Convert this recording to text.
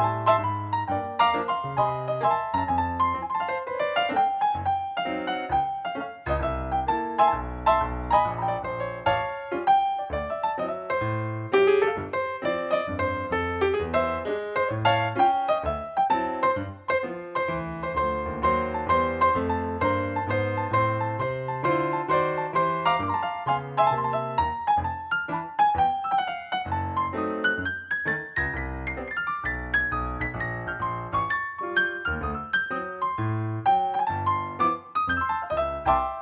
you you